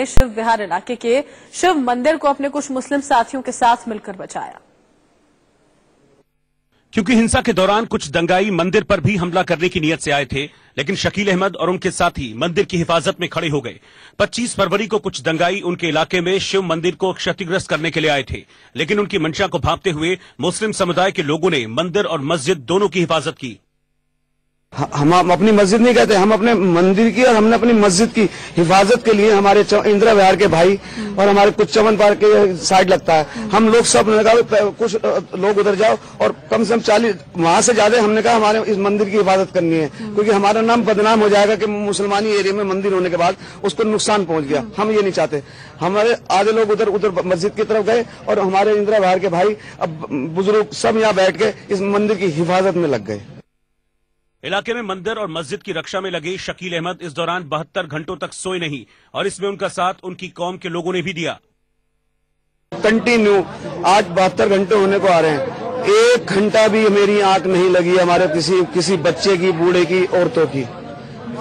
ने शिव विहार इलाके के शिव मंदिर को अपने कुछ मुस्लिम साथियों के साथ मिलकर बचाया। क्योंकि हिंसा के दौरान कुछ दंगाई मंदिर पर भी हमला करने की नीयत से आए थे, लेकिन शकील अहमद और उनके साथी मंदिर की हिफाजत में खड़े हो गए। 25 फरवरी को कुछ दंगाई उनके इलाके में शिव मंदिर को क्षतिग्रस्त करने के लिए आए थे, लेकिन उनकी मंशा को भांपते हुए मुस्लिम समुदाय के लोगों ने मंदिर और मस्जिद दोनों की हिफाजत की। हम अपनी मस्जिद नहीं कहते, हम अपने मंदिर की और हमने अपनी मस्जिद की हिफाजत के लिए हमारे इंदिरा विहार के भाई और हमारे कुछ चमन पार्क के साइड लगता है। हम लोग सबने कहा कुछ लोग उधर जाओ और कम से कम चालीस, वहाँ से ज़्यादा हमने कहा हमारे इस मंदिर की हिफाजत करनी है, क्योंकि हमारा नाम बदनाम हो जाएगा कि मुसलमानी एरिया में मंदिर होने के बाद उसको नुकसान पहुँच गया। हम ये नहीं चाहते। हमारे आधे लोग उधर उधर मस्जिद की तरफ़ गए और हमारे इंदिरा विहार के भाई अब बुज़ुर्ग सब यहाँ बैठ के इस मंदिर की हिफाजत में लग गए। इलाके में मंदिर और मस्जिद की रक्षा में लगे शकील अहमद इस दौरान बहत्तर घंटों तक सोए नहीं और इसमें उनका साथ उनकी कौम के लोगों ने भी दिया। कंटिन्यू आज बहत्तर घंटे होने को आ रहे हैं। एक घंटा भी मेरी आँख नहीं लगी हमारे किसी किसी बच्चे की, बूढ़े की, औरतों की।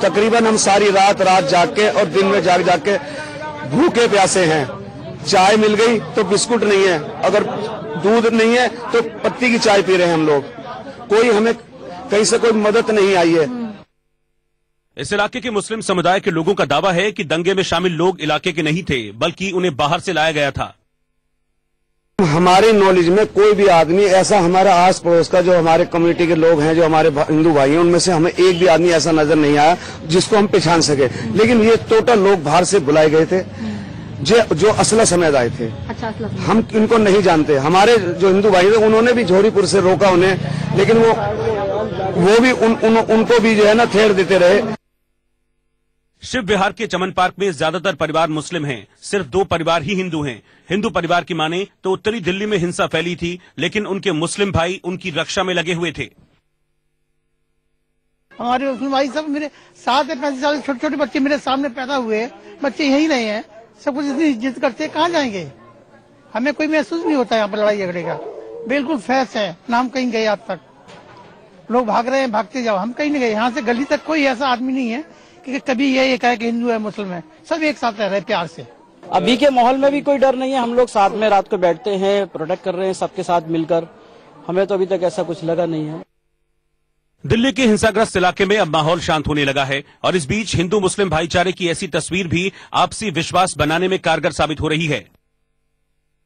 तकरीबन हम सारी रात रात जाग के और दिन में जाग जाग के भूखे प्यासे हैं। चाय मिल गई तो बिस्कुट नहीं है। अगर दूध नहीं है तो पत्ती की चाय पी रहे हैं हम लोग। कोई हमें कहीं से कोई मदद नहीं आई है। इस इलाके के मुस्लिम समुदाय के लोगों का दावा है कि दंगे में शामिल लोग इलाके के नहीं थे बल्कि उन्हें बाहर से लाया गया था। हमारे नॉलेज में कोई भी आदमी ऐसा हमारा आस पड़ोस का जो हमारे कम्युनिटी के लोग हैं जो हमारे हिंदू भाई हैं उनमें से हमें एक भी आदमी ऐसा नज़र नहीं आया जिसको हम पहचान सके। लेकिन ये टोटल लोग बाहर से बुलाए गए थे जो जो असला समेत आए थे। हम इनको नहीं जानते। हमारे जो हिंदू भाई थे उन्होंने भी झोरीपुर से रोका उन्हें लेकिन वो वो भी उन, उन, उनको भी जो है ना थेड़ देते रहे। शिव बिहार के चमन पार्क में ज़्यादातर परिवार मुस्लिम हैं। सिर्फ़ दो परिवार ही हिंदू हैं। हिंदू परिवार की माने तो उत्तरी दिल्ली में हिंसा फैली थी लेकिन उनके मुस्लिम भाई उनकी रक्षा में लगे हुए थे। हमारे मुस्लिम भाई सब मेरे सात या पैंतीस साल छोटे छोटे बच्चे मेरे सामने पैदा हुए। बच्चे यही नहीं है। सब कुछ इतनी इज़्ज़त करते हैं। कहाँ जाएँगे? हमें कोई महसूस नहीं होता यहाँ पर लड़ाई झगड़े का। बिल्कुल फैस है। नाम कहीं गए आज तक। लोग भाग रहे हैं भागते जाओ। हम कहीं नहीं गए। यहाँ से गली तक कोई ऐसा आदमी नहीं है कि कभी ये ये कहे कि हिंदू है मुस्लिम है। सब एक साथ रह रहे प्यार से। अभी के माहौल में भी कोई डर नहीं है। हम लोग साथ में रात को बैठते हैं प्रोटेक्ट कर रहे हैं सबके साथ मिलकर। हमें तो अभी तक ऐसा कुछ लगा नहीं है। दिल्ली के हिंसाग्रस्त इलाके में अब माहौल शांत होने लगा है और इस बीच हिंदू मुस्लिम भाईचारे की ऐसी तस्वीर भी आपसी विश्वास बनाने में कारगर साबित हो रही है।